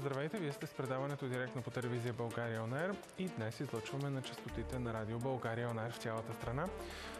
Здравейте, вие сте с предаването директно по телевизия България ОНЕР и днес излъчваме на частотите на радио България ОНЕР в цялата страна.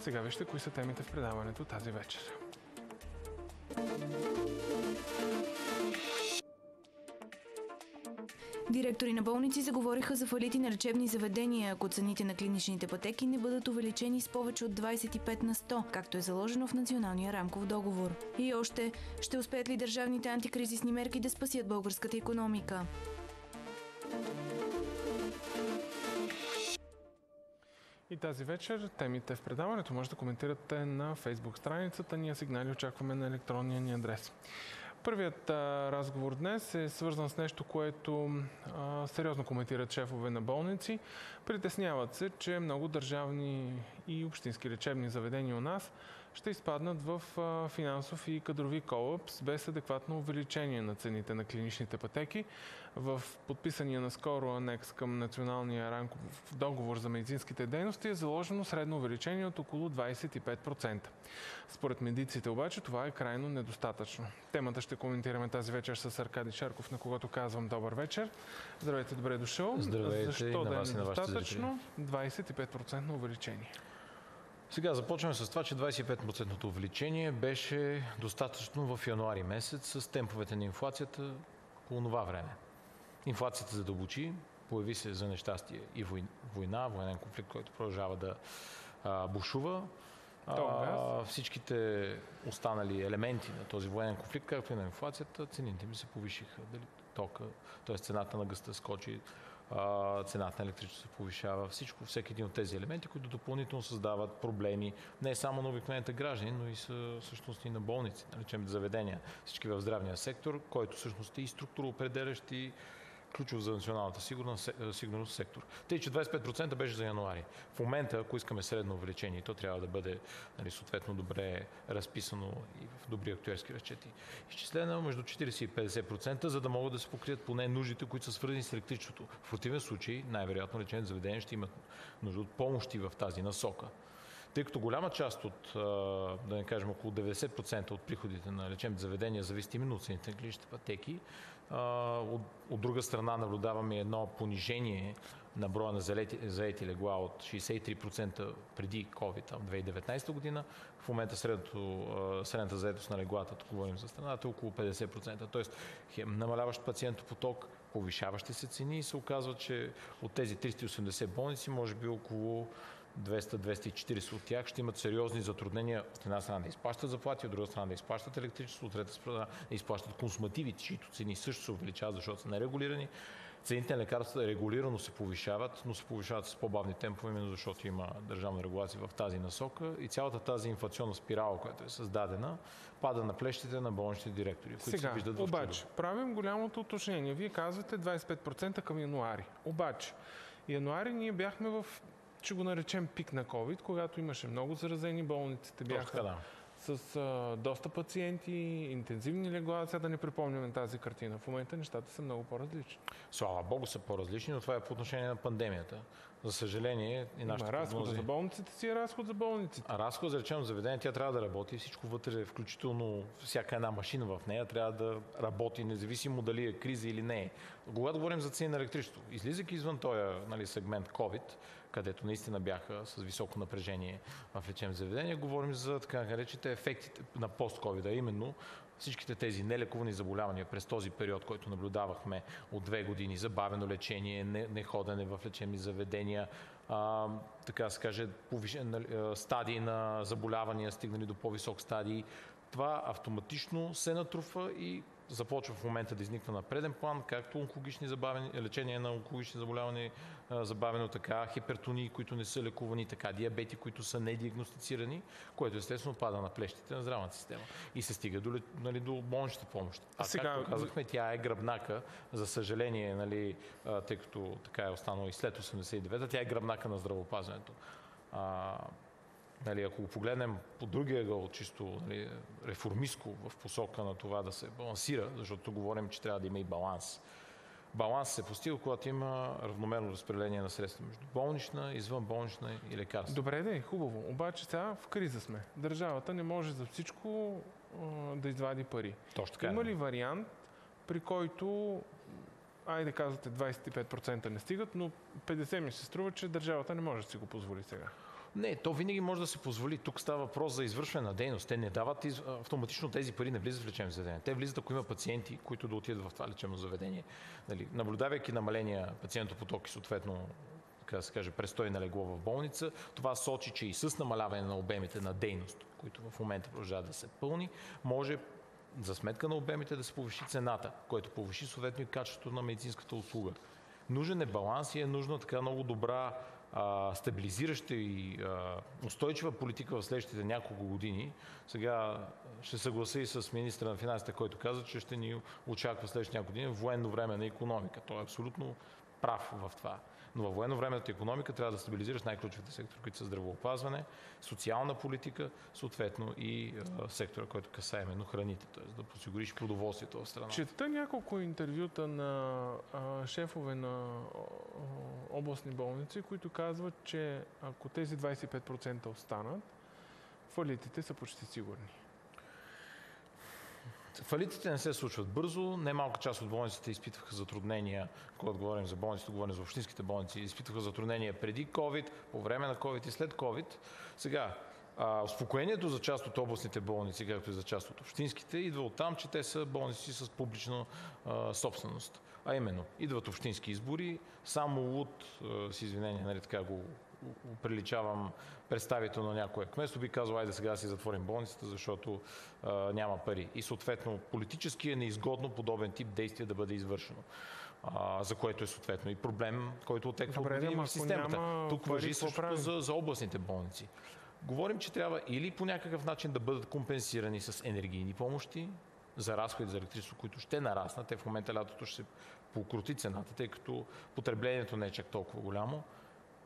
Сега вижте кои са темите в предаването тази вечер. Директори на болници заговориха за фалити на лечебни заведения, ако цените на клиничните пътеки не бъдат увеличени с повече от 25 на 100, както е заложено в Националния рамков договор. И още, ще успеят ли държавните антикризисни мерки да спасят българската економика? И тази вечер темите в предаването може да коментирате на фейсбук страницата. Ние сигнали очакваме на електронния ни адрес. Първият а, разговор днес е свързан с нещо, което а, сериозно коментират шефове на болници. Притесняват се, че много държавни и общински лечебни заведения у нас ще изпаднат в финансов и кадрови колапс без адекватно увеличение на цените на клиничните пътеки. В подписания наскоро анекс към Националния рамков договор за медицинските дейности е заложено средно увеличение от около 25%. Според медиците обаче това е крайно недостатъчно. Темата ще коментираме тази вечер с Аркади Шарков, на когото казвам добър вечер. Здравейте, добре дошъл. Здравейте Защо да е недостатъчно? 25% увеличение. Сега започваме с това, че 25% увеличение беше достатъчно в януари месец с темповете на инфлацията по това време. Инфлацията задълбочи, появи се за нещастие и война, военен конфликт, който продължава да а, бушува. А, всичките останали елементи на този военен конфликт, както и на инфлацията, цените ми се повишиха. Дали тока, т.е. цената на гъста скочи, цената на електричество се повишава, всичко, всеки един от тези елементи, които допълнително създават проблеми не само на обикновените граждани, но и са, всъщност и на болници, на лечебните заведения, всички в здравния сектор, който всъщност е и структуроопределящ и ключов за националната сигурност, сигурност сектор. Тъй, че 25% беше за януари. В момента, ако искаме средно увеличение, то трябва да бъде нали, съответно добре разписано и в добри актуерски разчети. Изчислено между 40 и 50%, за да могат да се покрият поне нуждите, които са свързани с електричеството. В противен случай, най-вероятно лечебните заведения ще имат нужда от помощи в тази насока тъй като голяма част от, да не кажем около 90% от приходите на лечебните заведения зависят именно от цените на клиничните пътеки, от, от друга страна наблюдаваме едно понижение на броя на заети, заети легла от 63% преди COVID в 2019 година. В момента средното, средната заетост на леглата, тук говорим за страната, е около 50%. Тоест намаляващ пациентопоток, повишаващи се цени и се оказва, че от тези 380 болници може би около 200-240 от тях ще имат сериозни затруднения от една страна да изплащат заплати, от друга страна да изплащат електричество, от трета страна да изплащат консумативи, чието цени също се увеличават, защото са нерегулирани. Цените на лекарствата регулирано се повишават, но се повишават с по-бавни темпове, именно защото има държавна регулация в тази насока и цялата тази инфлационна спирала, която е създадена, пада на плещите на болничните директори, които Сега, се виждат в обаче, правим голямото уточнение. Вие казвате 25% към януари. Обаче, януари ние бяхме в ще го наречем пик на COVID, когато имаше много заразени, болниците бяха да. с а, доста пациенти, интензивни легла. Сега да не припомняме тази картина. В момента нещата са много по-различни. Слава Богу са по-различни, но това е по отношение на пандемията. За съжаление, и нашите разход прогнози... за болниците си е разход за болниците. А разход за лечебно заведение, тя трябва да работи. Всичко вътре, включително всяка една машина в нея, трябва да работи, независимо дали е криза или не е. Когато говорим за цени на електричество, излизайки извън този нали, сегмент COVID, където наистина бяха с високо напрежение в лечебни заведения, говорим за така наречените ефектите на пост-ковида, именно всичките тези нелекувани заболявания през този период, който наблюдавахме от две години, забавено лечение, неходене в лечебни заведения, а, така се каже, повишен, стадии на заболявания, стигнали до по-висок стадий, това автоматично се натрупва и започва в момента да изниква на преден план, както онкологични забавени, лечение на онкологични заболявания, забавено така, хипертонии, които не са лекувани, така диабети, които са недиагностицирани, което естествено пада на плещите на здравната система и се стига до, нали, до болничната помощ. А Сега... както казахме, тя е гръбнака, за съжаление, нали, тъй като така е останало и след 89-та, тя е гръбнака на здравеопазването. Нали, ако го погледнем по другия ъгъл, чисто нали, реформистко в посока на това да се балансира, защото говорим, че трябва да има и баланс. Баланс се постига, когато има равномерно разпределение на средства между болнична, извънболнична и лекарства. Добре, да е хубаво. Обаче сега в криза сме. Държавата не може за всичко да извади пари. Точно така. Има ли вариант, при който айде казвате 25% не стигат, но 50 ми се струва, че държавата не може да си го позволи сега. Не, то винаги може да се позволи. Тук става въпрос за извършване на дейност. Те не дават из... автоматично тези пари не влизат в лечебно заведение. Те влизат, ако има пациенти, които да отидат в това лечебно заведение. Нали, наблюдавайки намаления пациентопоток и съответно така да се каже, престой на легло в болница. Това сочи, че и с намаляване на обемите на дейност, които в момента продължават да се пълни, може за сметка на обемите да се повиши цената, което повиши съответно и качеството на медицинската услуга. Нужен е баланс и е нужна така много добра а, стабилизираща и а, устойчива политика в следващите няколко години. Сега ще съглася и с министра на финансите, който каза, че ще ни очаква следващите няколко години военно време на економика. Той е абсолютно прав в това. Но във военно-временната економика трябва да стабилизираш най-ключовите сектори, които са здравеопазване, социална политика, съответно и сектора, който касае именно храните, т.е. да посигуриш продоволствието в страната. Чета няколко интервюта на шефове на областни болници, които казват, че ако тези 25% останат, фалитите са почти сигурни. Фалитите не се случват бързо. Немалка част от болниците изпитваха затруднения, когато говорим за болниците, говорим за общинските болници, изпитваха затруднения преди COVID, по време на COVID и след COVID. Сега, а, успокоението за част от областните болници, както и за част от общинските, идва от там, че те са болници с публична а, собственост. А именно, идват общински избори, само луд, а, с извинение, нали, така го приличавам представител на някое кметство, би казал, айде сега да си затворим болницата, защото а, няма пари. И съответно политически е неизгодно подобен тип действие да бъде извършено. А, за което е съответно и проблем, който отеква години в системата. Тук въжи също за, за областните болници. Говорим, че трябва или по някакъв начин да бъдат компенсирани с енергийни помощи за разходи за електричество, които ще нараснат. Те в момента лятото ще се покрути цената, тъй като потреблението не е чак толкова голямо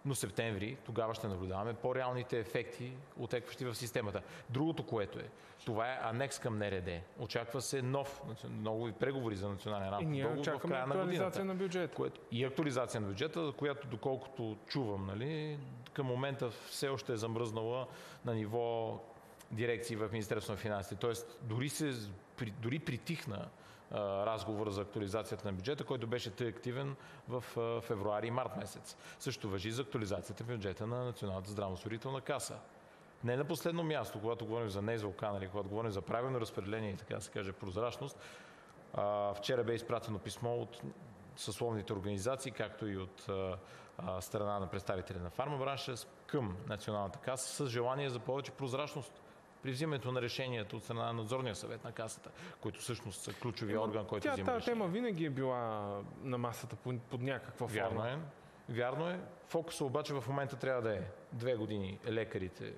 но септември тогава ще наблюдаваме по-реалните ефекти, отекващи в системата. Другото, което е, това е анекс към НРД. Очаква се нов, много преговори за национален рамков договор в края на годината. на бюджета. Което, и актуализация на бюджета, която доколкото чувам, нали, към момента все още е замръзнала на ниво дирекции в Министерството на финансите. Тоест, дори, се, дори притихна разговора за актуализацията на бюджета, който беше тъй активен в февруари и март месец. Също въжи за актуализацията в бюджета на Националната здравноосигурителна каса. Не на последно място, когато говорим за НЗОК, нали, когато говорим за правилно разпределение и така да се каже прозрачност, вчера бе изпратено писмо от съсловните организации, както и от страна на представители на фармабранша към Националната каса с желание за повече прозрачност при взимането на решението от страна на надзорния съвет на касата, който всъщност са ключови орган, който тя, взима Тази тема винаги е била на масата под, под някаква форма. Вярно е. Вярно е. Фокуса обаче в момента трябва да е две години лекарите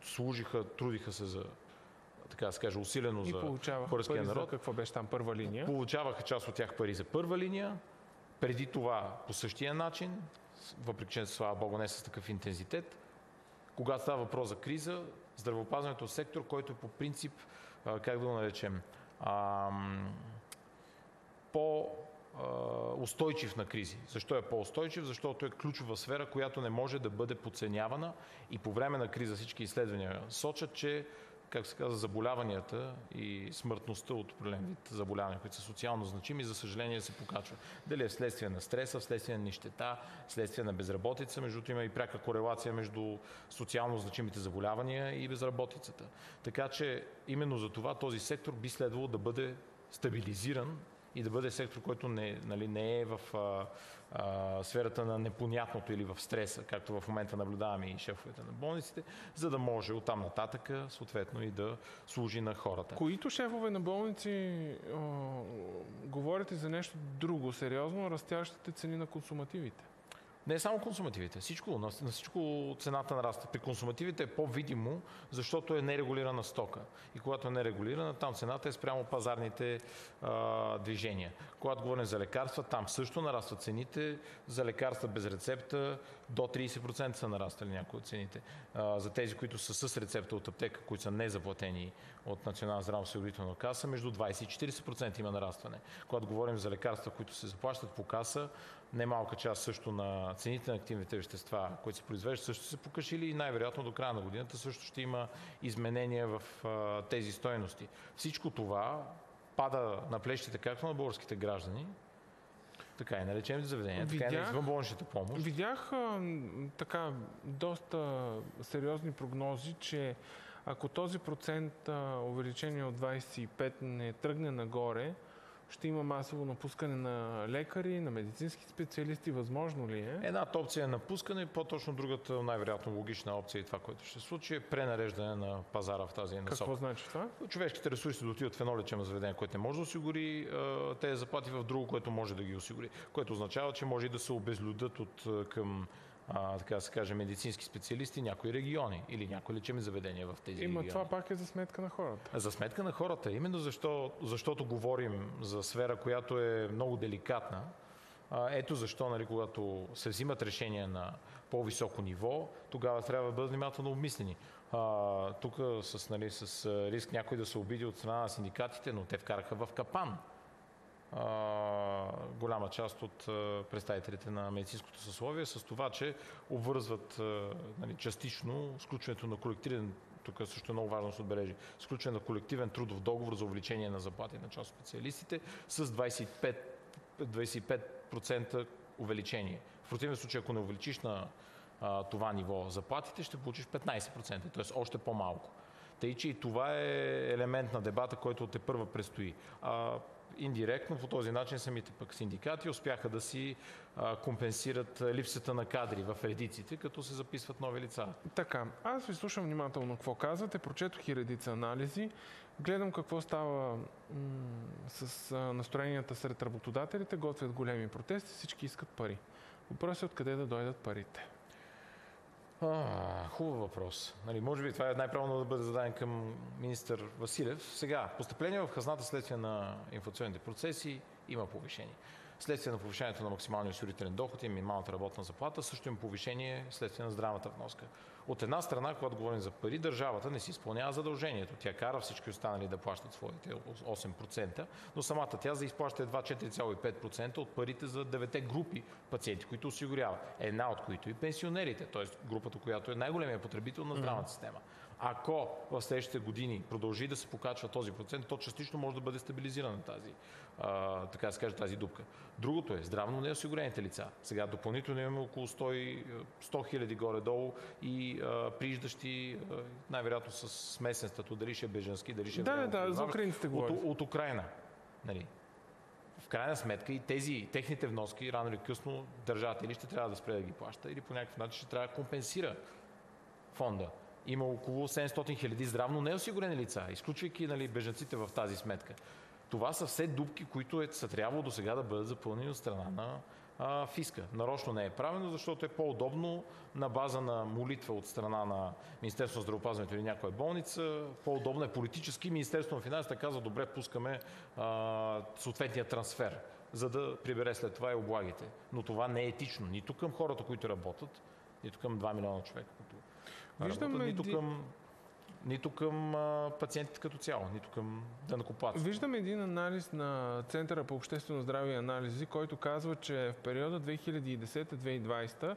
служиха, трудиха се за така да се каже, усилено и за българския народ. За какво беше там първа линия? Получаваха част от тях пари за първа линия, преди това по същия начин, въпреки че слава Богу не с такъв интензитет. Когато става въпрос за криза, здравеопазването сектор, който по принцип, как да го наречем, по устойчив на кризи. Защо е по-устойчив? Защото е ключова сфера, която не може да бъде подценявана и по време на криза всички изследвания сочат, че как се казва, заболяванията и смъртността от определен вид заболявания, които са социално значими, за съжаление се покачва. Дали е вследствие на стреса, вследствие на нищета, вследствие на безработица, между има и пряка корелация между социално значимите заболявания и безработицата. Така че именно за това този сектор би следвало да бъде стабилизиран и да бъде сектор, който не, нали, не е в а, а, сферата на непонятното или в стреса, както в момента наблюдаваме и шефовете на болниците, за да може оттам нататък съответно и да служи на хората. Които шефове на болници о, говорите за нещо друго сериозно, растящите цени на консумативите? Не само консумативите, всичко, на, на всичко цената нараства. При консумативите е по-видимо, защото е нерегулирана стока. И когато е нерегулирана, там цената е спрямо пазарните а, движения. Когато говорим за лекарства, там също нарастват цените. За лекарства без рецепта до 30% са нараствали някои от цените. А, за тези, които са с рецепта от аптека, които са незаплатени от Национална здравноосигурителна каса, между 20 и 40% има нарастване. Когато говорим за лекарства, които се заплащат по каса, немалка част също на цените на активните вещества, които се произвеждат, също се покашили и най-вероятно до края на годината също ще има изменения в а, тези стоености. Всичко това пада на плещите както на българските граждани, така и на лечебните заведения, така и на Видях- извънболничната помощ. Видях а, така доста сериозни прогнози, че ако този процент а, увеличение от 25 не тръгне нагоре, ще има масово напускане на лекари, на медицински специалисти. Възможно ли е? Едната опция е напускане, по-точно другата, най-вероятно логична опция и това, което ще се случи, е пренареждане на пазара в тази насока. Какво значи това? Човешките ресурси да отиват в едно лечебно заведение, което не може да осигури тези заплати в друго, което може да ги осигури. Което означава, че може и да се обезлюдат от към а, така да се каже, медицински специалисти някои региони или някои лечебни заведения в тези Има региони. това пак е за сметка на хората. За сметка на хората, именно защо, защото говорим за сфера, която е много деликатна. Ето защо, нали, когато се взимат решения на по-високо ниво, тогава трябва да бъдат внимателно обмислени. Тук с, нали, с риск някой да се обиди от страна на синдикатите, но те вкараха в капан голяма част от представителите на медицинското съсловие с това, че обвързват нали, частично сключването на колективен тук също е много важно да се отбележи, сключване на колективен трудов договор за увеличение на заплати на част от специалистите с 25, 25% увеличение. В противен случай, ако не увеличиш на а, това ниво заплатите, ще получиш 15%, т.е. още по-малко. Тъй, че и това е елемент на дебата, който те първа предстои. А, индиректно по този начин самите пък синдикати успяха да си компенсират липсата на кадри в редиците, като се записват нови лица. Така, аз ви слушам внимателно какво казвате, прочетох и редица анализи, гледам какво става м- с настроенията сред работодателите, готвят големи протести, всички искат пари. Въпросът е откъде да дойдат парите. А, хубав въпрос. Нали, може би това е най-правилно да бъде зададен към министър Василев. Сега, постъпление в хазната следствие на инфлационните процеси има повишение. Следствие на повишението на максималния осигурителен доход и минималната работна заплата също има повишение следствие на здравната вноска. От една страна, когато говорим за пари, държавата не си изпълнява задължението. Тя кара всички останали да плащат своите 8%, но самата тя за изплаща едва 4,5% от парите за девете групи пациенти, които осигурява. Една от които и пенсионерите, т.е. групата, която е най-големия потребител на здравната система. Ако в следващите години продължи да се покачва този процент, то частично може да бъде стабилизирана тази, а, така да се каже, тази дупка. Другото е здравно неосигурените лица. Сега допълнително имаме около 100 100 хиляди горе-долу и а, прииждащи, най-вероятно с смесен статут, дали ще е беженски, дали ще е Да, временно да, за пребиваващ, украинците от, говорите. от Украина. Нали? В крайна сметка и тези, техните вноски, рано или късно, държавата или ще трябва да спре да ги плаща, или по някакъв начин ще трябва да компенсира фонда. Има около 700 хиляди здравно неосигурени лица, изключвайки нали, бежанците в тази сметка. Това са все дупки, които е, са трябвало до сега да бъдат запълнени от страна на а, фиска. Нарочно не е правено, защото е по-удобно на база на молитва от страна на Министерството на здравеопазването или някоя болница. По-удобно е политически. Министерството на финансите казва, добре, пускаме а, съответния трансфер, за да прибере след това и облагите. Но това не е етично. Нито към хората, които работят, нито към 2 милиона човека, Виждаме нито към, нито към а, пациентите като цяло, нито към данъкоплатците. Виждам един анализ на Центъра по обществено здраве и анализи, който казва, че в периода 2010-2020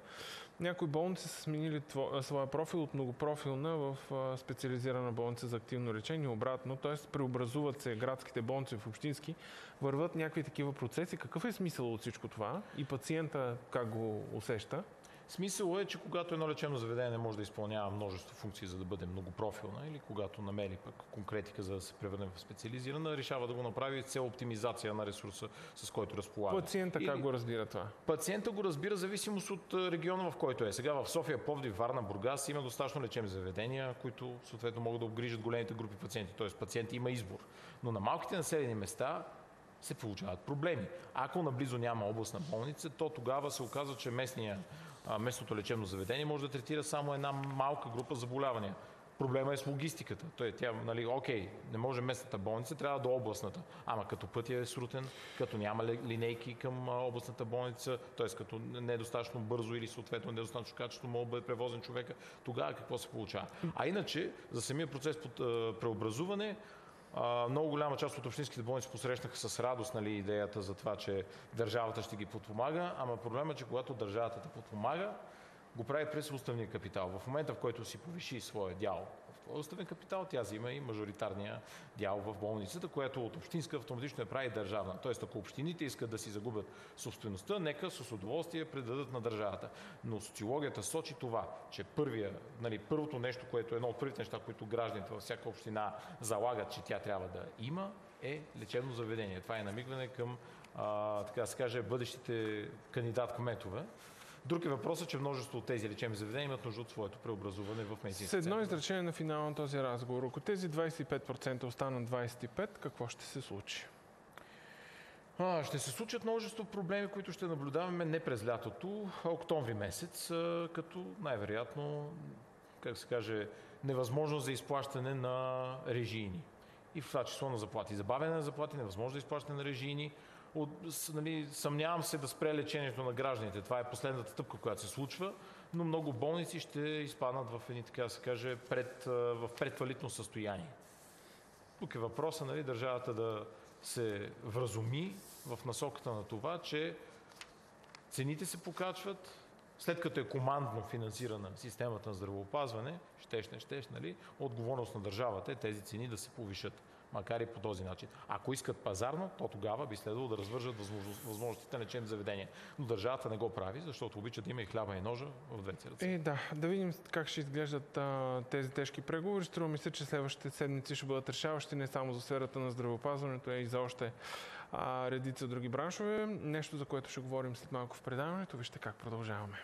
някои болници са сменили тво- своя профил от многопрофилна в специализирана болница за активно лечение, обратно, т.е. преобразуват се градските болници в общински, върват някакви такива процеси. Какъв е смисъл от всичко това и пациента как го усеща? Смисъл е, че когато едно лечебно заведение не може да изпълнява множество функции, за да бъде многопрофилна, или когато намери пък конкретика, за да се превърне в специализирана, решава да го направи с цел оптимизация на ресурса, с който разполага. Пациента как Или- го разбира това? Пациента го разбира в зависимост от региона, в който е. Сега в София, Пловдив, Варна, Бургас има достатъчно лечебни заведения, които съответно могат да обгрижат големите групи пациенти. Т.е. пациенти има избор. Но на малките населени места се получават проблеми. Ако наблизо няма областна болница, то тогава се оказва, че местния, местното лечебно заведение може да третира само една малка група заболявания. Проблема е с логистиката. Той, тя, нали, окей, не може местната болница, трябва до областната. Ама като пътя е срутен, като няма ли- линейки към областната болница, т.е. като не е достатъчно бързо или съответно недостатъчно качество може да бъде превозен човека, тогава какво се получава? А иначе, за самия процес по а, преобразуване, много голяма част от общинските болници посрещнаха с радост нали, идеята за това, че държавата ще ги подпомага, ама проблемът е, че когато държавата те подпомага, го прави през уставния капитал. В момента, в който си повиши своя дял уставен капитал, тя взима и мажоритарния дял в болницата, което от общинска автоматично е прави държавна. Тоест, ако общините искат да си загубят собствеността, нека с удоволствие предадат на държавата. Но социологията сочи това, че първия, нали, първото нещо, което е едно от първите неща, които гражданите във всяка община залагат, че тя трябва да има, е лечебно заведение. Това е намигване към, а, така да се каже, бъдещите кандидат-кметове. Друг е въпросът, че множество от тези лечебни заведения имат нужда от своето преобразуване в медицински С едно изречение на финала на този разговор. Ако тези 25% останат 25%, какво ще се случи? А, ще се случат множество проблеми, които ще наблюдаваме не през лятото, а октомври месец, като най-вероятно, как се каже, невъзможност за изплащане на режийни. И в това число на заплати. Забавяне на заплати, невъзможност за изплащане на режийни. От, нали, съмнявам се да спре лечението на гражданите. Това е последната стъпка, която се случва, но много болници ще изпаднат в едни, така да се каже, пред, в предвалитно състояние. Тук е въпроса нали, държавата да се вразуми в насоката на това, че цените се покачват, след като е командно финансирана системата на здравеопазване, щеш, не щеш, нали, отговорност на държавата е тези цени да се повишат, макар и по този начин. Ако искат пазарно, то тогава би следвало да развържат възможност- възможностите на лечебни заведения. Но държавата не го прави, защото обича да има и хляба и ножа в двете ръце. Е, да, да видим как ще изглеждат а, тези тежки преговори. Струва ми се, че следващите седмици ще бъдат решаващи не само за сферата на здравеопазването, а и за още а, редица други браншове. Нещо, за което ще говорим след малко в предаването. Вижте как продължаваме.